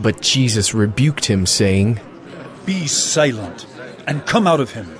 But Jesus rebuked him, saying, Be silent and come out of him.